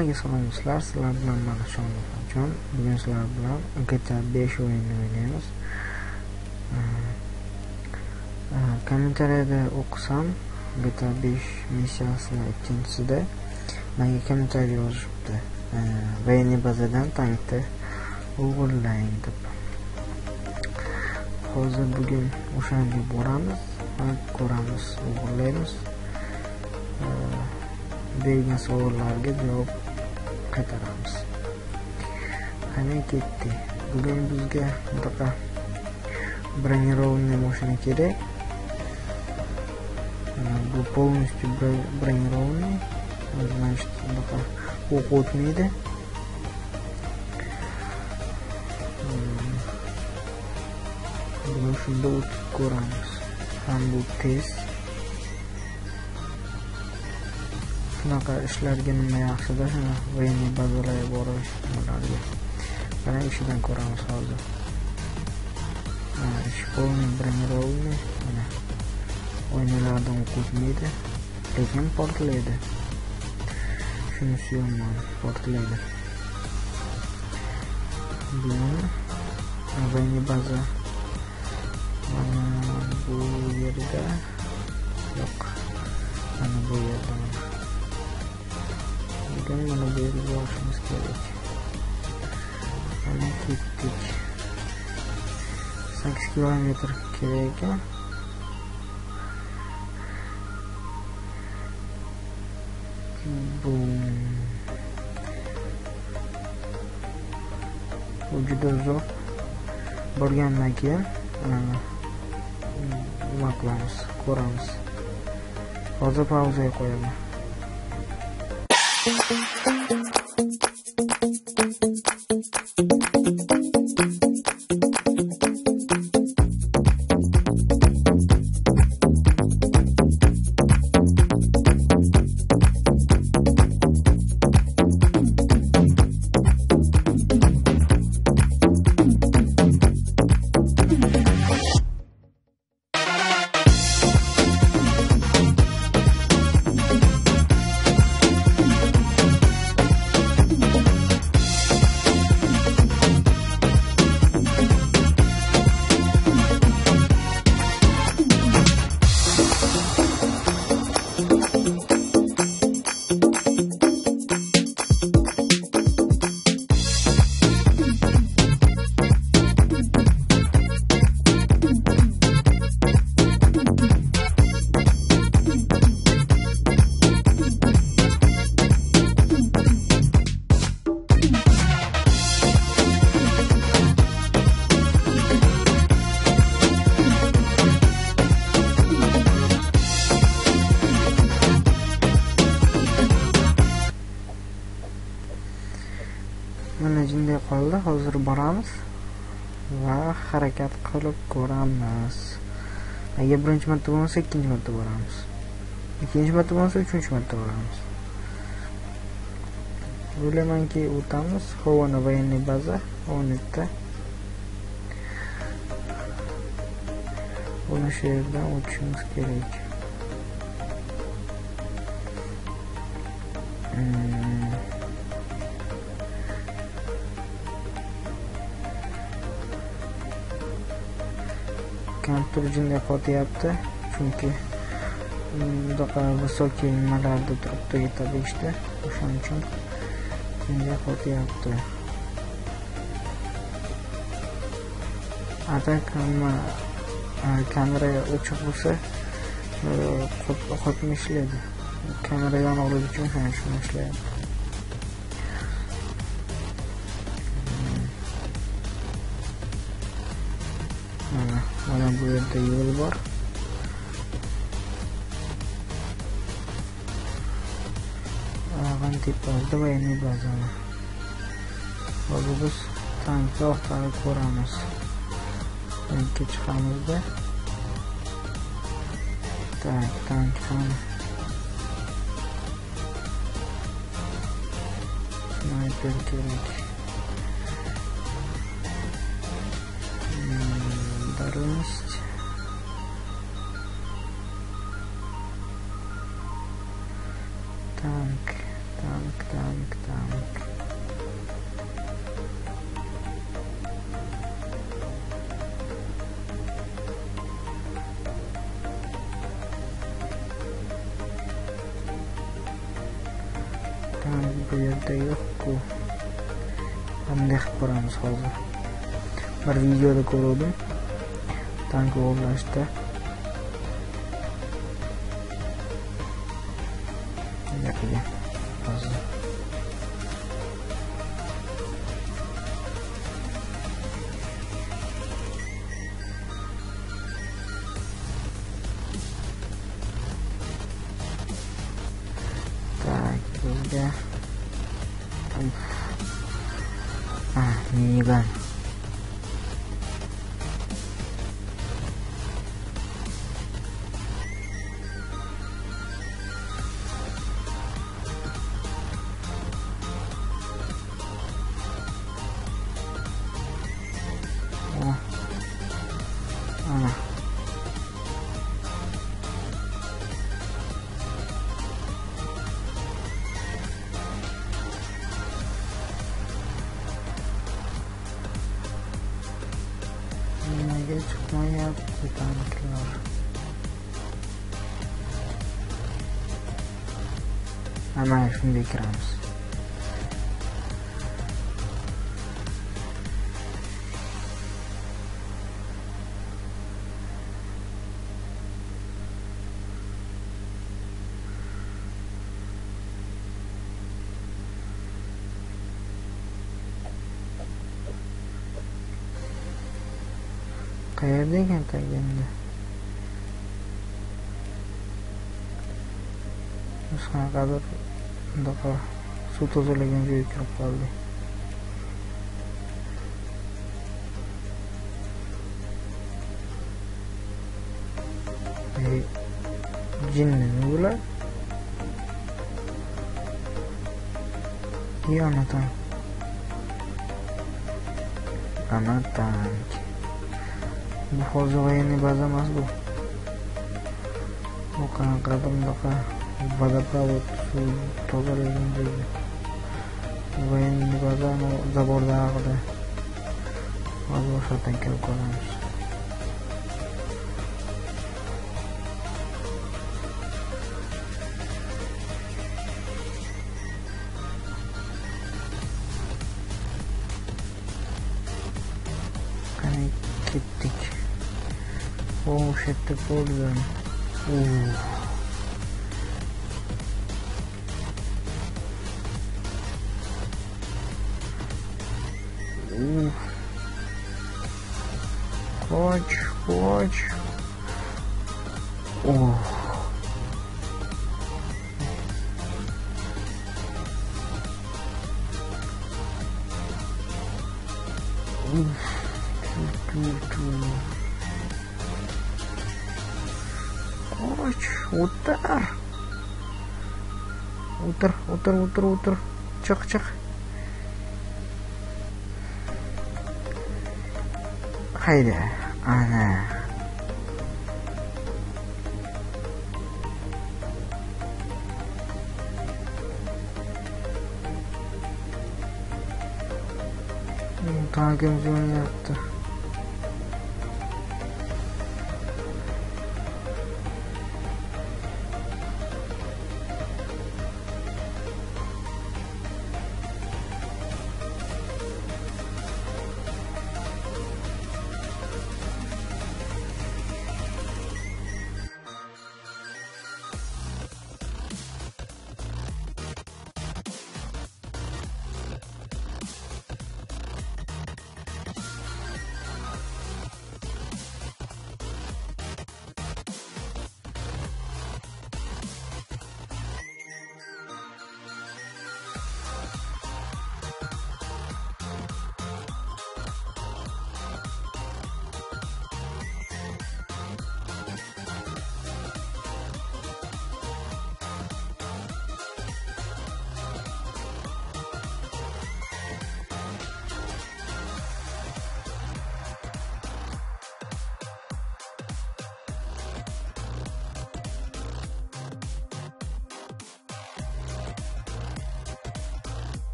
Hammaga salom do'stlar, sizlar bilan mana Shomurodjon. Bugun sizlar bilan GTA 5 o'yinini o'ynaymiz. Kommentariyada o'qisam, GTA 5 missiyasi ikkinchisida menga kommentariy yozishibdi. Voyenniy bazadan tankni o'g'irlang deb. Hozir bugun o'shanga boramiz va ko'ramiz, o'g'irlaymiz. bergan savollarga javob qaytaramiz qani ketdik bugun bizga bunaqa bronированный mashina kerak bu полностью bronированный значит bunaqa o'q o'tmaydi bugun shunda o'tib ko'ramiz ham bu test shunaqa ishlarga nima yaxshida shuni военный bazalarga borish nimalarga? Mana ishidan ko'ramiz hozir. Ish полный бронированный mana. Oynalardan o'qitmaydi lekin portlaydi. Shunisi yomon portlaydi. Bu военный baza. Mana bu yerda yo'q. Mana bu yerda. Tem mano deles, eu acho um esqueleto. Olha um quick pick. Sangue esquivamento que é aqui, ó. Que bom. Bu juda uzoq borgandan keyin nima ah, qilamiz, ko'ramiz. Hozir pauzaga qo'yaman. Thank you. Va harakat qilib ko'ramiz. Agar birinchi marta bo'lmasa ikkinchi marta boramiz. Ikkinchi marta bo'lmasa uchinchi marta boramiz. O'ylaymanki o'tamiz. Xovona военный baza o'n buni shu yerdan o'tishimiz kerak. Kompyuter jinday qotyapti chunki mm, bunaqa высокий nimalarda turibdi yetadi ishda. O'shaning uchun jinday qotyapti. Atak nima e, e, kamera o'chiq bo'lsa qotma ishlaydi kamera yonug'lik uchun ham uchun ishlayapti. Mana bu yerda yo'l bor. Tepasida военный bazani hozir biz tankni orqali ko'ramiz. Tankka chiqamizda. Tak tank ham. Sniper kerak. Proust. Tank, tank, tank, tank. Tank bu yerda yo'q-ku. Bunday qilib ko'ramiz hozir. Bir videoda ko'rdim. Tango Overwatch'ta Nimaga chiqmayapti tanklar? Mana shunday kiramiz. Qayerda ekan tagimda? Biz qanaqadir bunaqa suv tozalagan joyga kirib qoldik. Ey, jinnimi bular? Iyo ana tank. Bu hozir военный baza emas bu. Bu qanaqadir bunaqa водопровод suv tozalagan joyga. Военный bazani zaborda haqida. Hozir o'sha yerdan kirib ko'ramiz. помощи ты пользуем. Ух. Хочешь, хочешь. Ох. Ух. Ту-ту-ту. Отыр. Отыр, отыр, отыр, отыр. Чық, чық. Қайда? Ана. Танкеміз ойнапты.